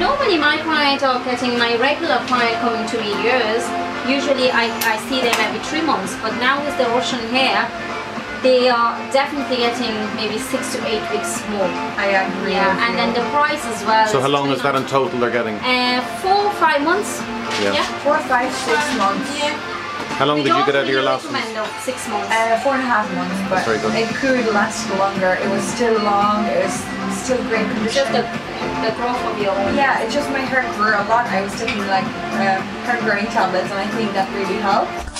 instead are getting my regular client coming to me years, usually I, I see them every three months. But now with the Russian hair, they are definitely getting maybe six to eight weeks more. I agree. Yeah, and you. then the price as well. So how long is that in total they're getting? Uh, four, five months. Yeah. Yeah. four, five, six months. Yeah. How long We did you get out of your last ones? recommend of six months. Uh, four and a half months, but very good. it could last longer. It was still long. It was still great condition. just the, own. yeah, it's just my hair grew a lot. I was taking like um, hair growing tablets, and I think that really helped.